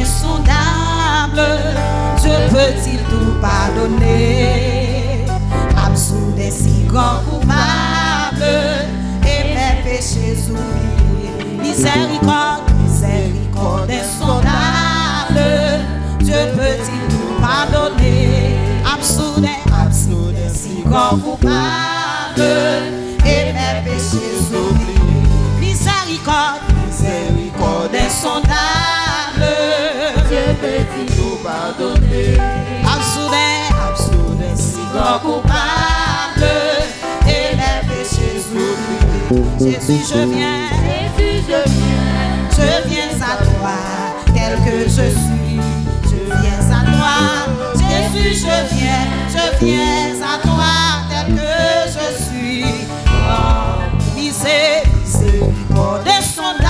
insondable, Dieu peut-il tout pardonner? Absous des si grands coupables et mes péchés oubliés. Miséricorde, miséricorde insondable, Dieu peut-il tout pardonner? Absous des, si grands coupables. pardonner. Absoudé, si grand coupable, élève Jésus. Jésus, je viens. Jésus, je viens. Je viens à toi, tel que je suis. Je viens à toi. Jésus, je viens. Je viens à toi, tel que je suis. Oh, misé, misé, condescendable.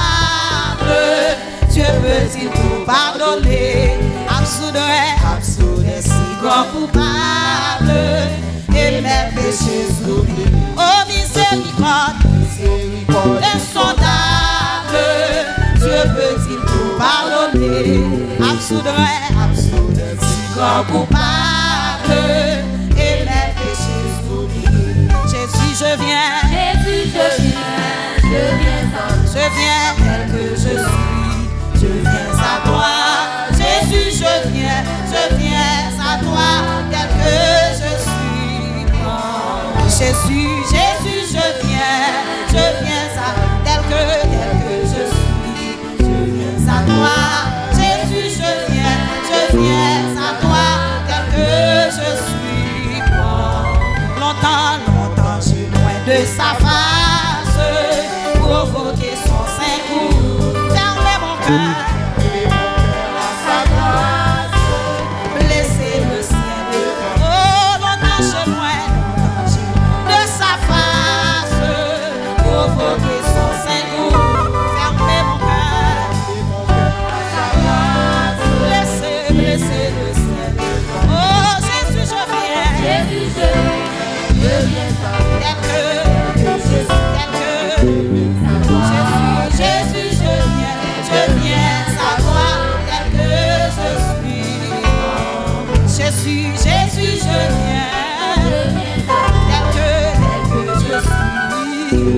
Dieu peut-il tout pardonner? soude, ap soude si kon poupable, e men peche soude. Oh, miséricorde, miséricorde insondable, Dieu peut-il tout pardonner? Ap soude, ap soude si kon poupable, e men péchés soude. Jésus, je viens. toi tel que je suis. Oh, Jésus, Jésus.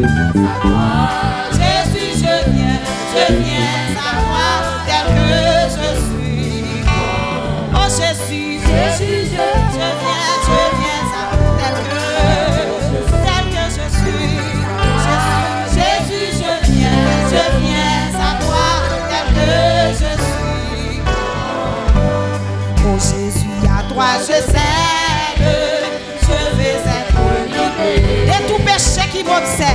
I was Você.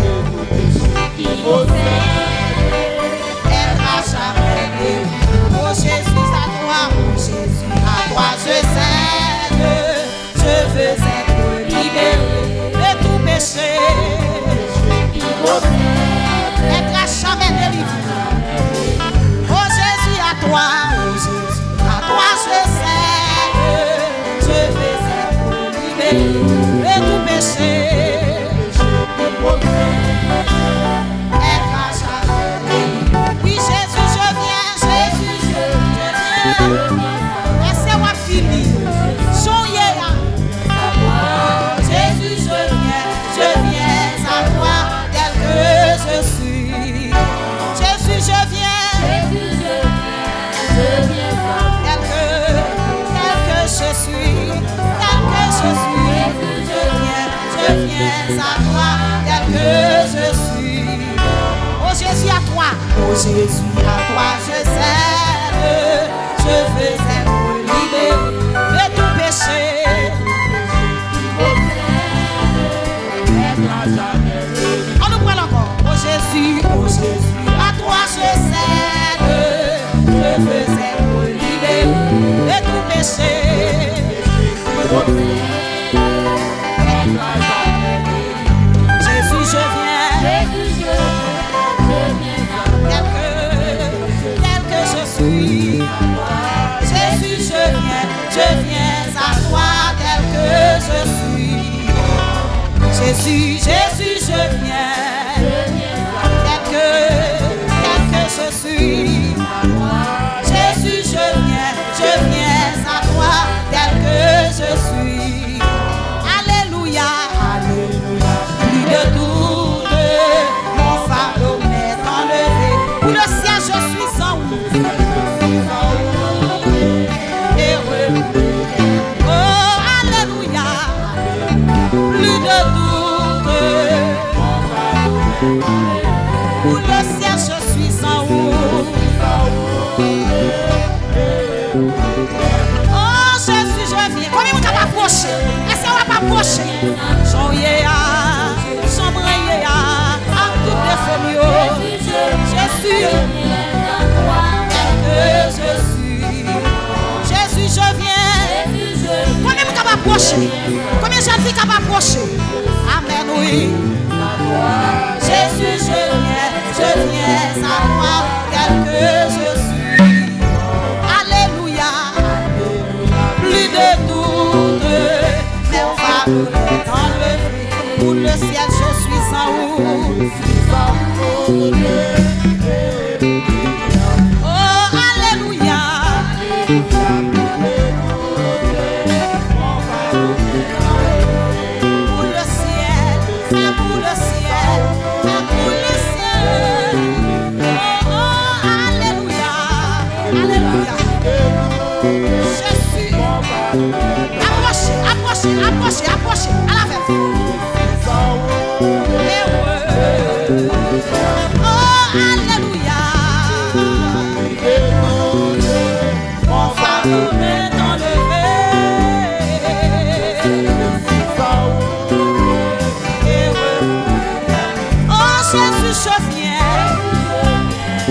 Jésus, à toi je sers, je fais Jésus, Jésus, je viens. approcher? Combien de jeunes filles capables d'approcher? Amen, oui. Jésus, je viens, je viens à toi, tel que je suis. Alléluia. Plus de doute, mais on va dans le fruit. Pour le ciel, je suis en haut.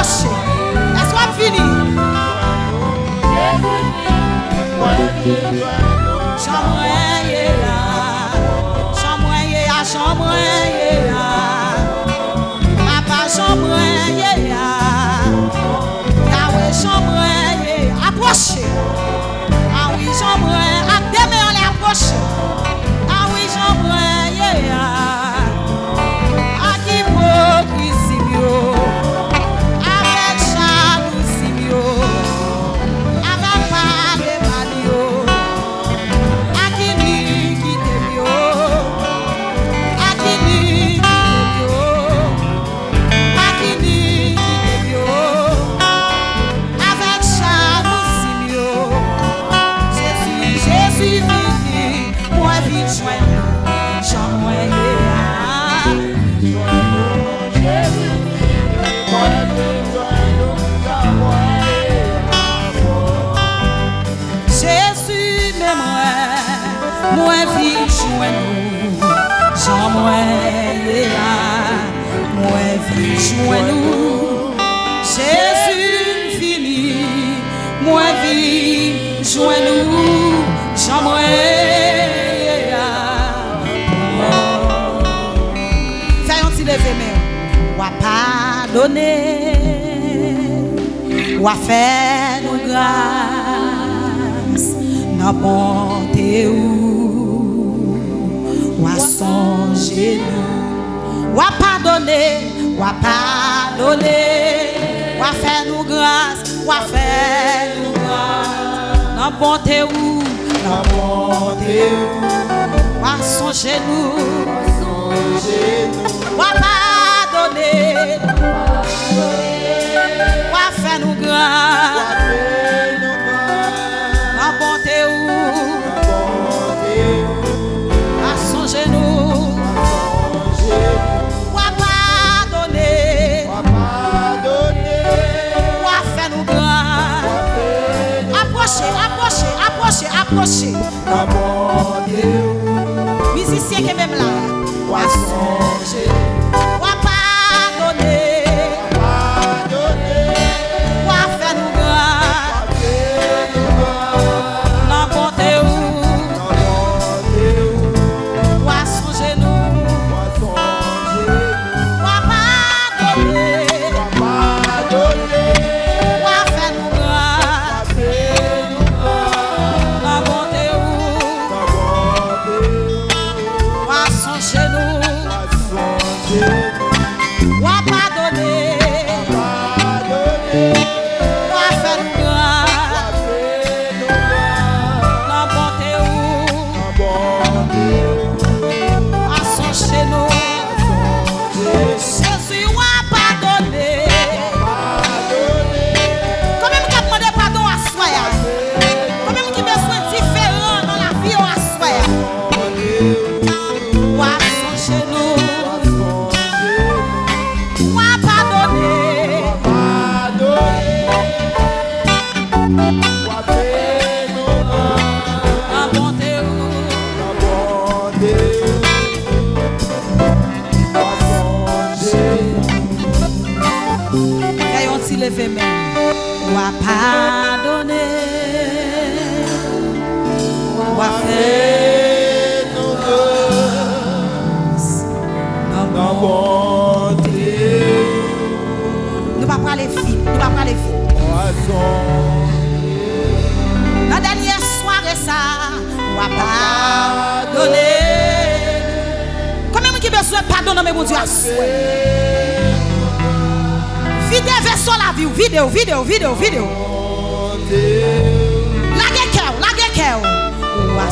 conosce la sua infinita. Ciao, mwen vi Jwen nou Jan mwen Fayon ti leve men Wapadone Wafè nou glas Nan ponte ou Wasonje nou. Wapadone Wapadone Wafè nou glas Wafè Nan bonte ou Nan bonte ou Mwa sonje nou Mwa sonje nou Mwa padone Mwa padone Mwa fè nou gran Mwa fè nou approchez, approchez, approchez. va bonté, Musicien qui est même là. va songer, parler vite. La dernière soirée ça, wa pardonner. Combien qui besoin pardonner mais mon Dieu. Vidéo version la vie, vidéo, vidéo, vidéo, vidéo. La guerre, la guerre. Wa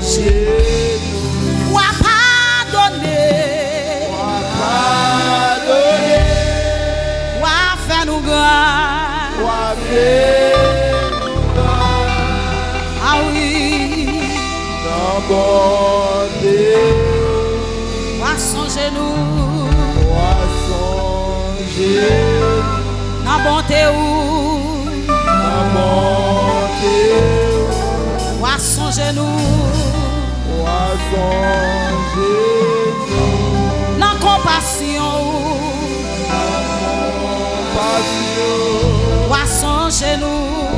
songer, Nan kompasyon ou Wa songer nous.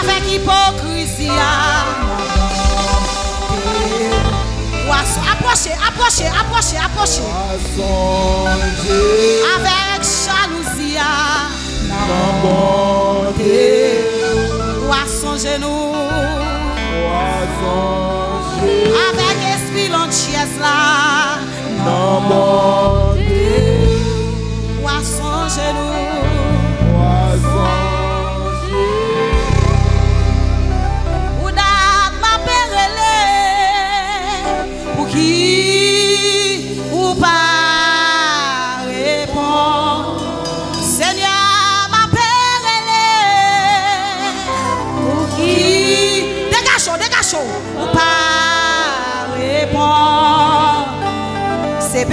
Avec hypocrisie. So- Approchez, approchez, approchez, approchez. Avec jalousie. Wa songer nous. Avec esprit l'antiès là.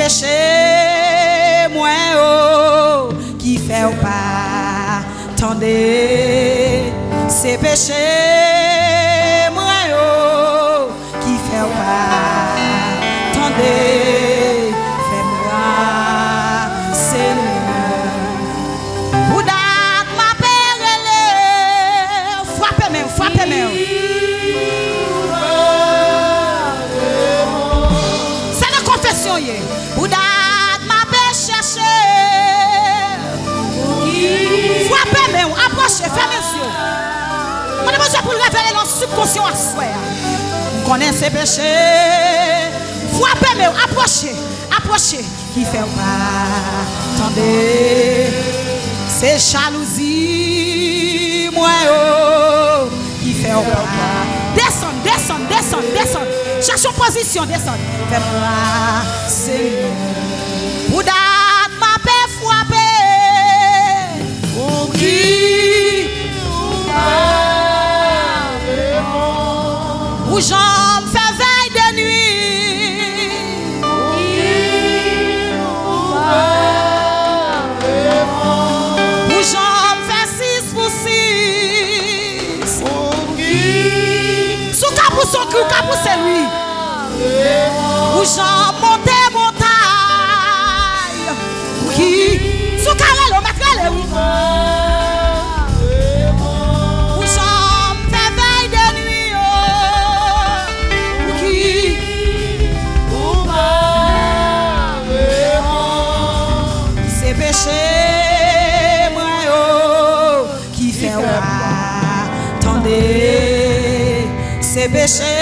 péché, mwen yo Ki fè ou pa tande. Se péché, mwen yo Ki fè ou pa tande. connaît ses péchés. Frappez-moi, approchez, approchez. Qui fait pas, attendez. C'est jalousie, moi, oh. Qui fait pas, descend, descend, descend, descend. Cherche une position, descend. Fais-moi, c'est. Où ma paix. bishop.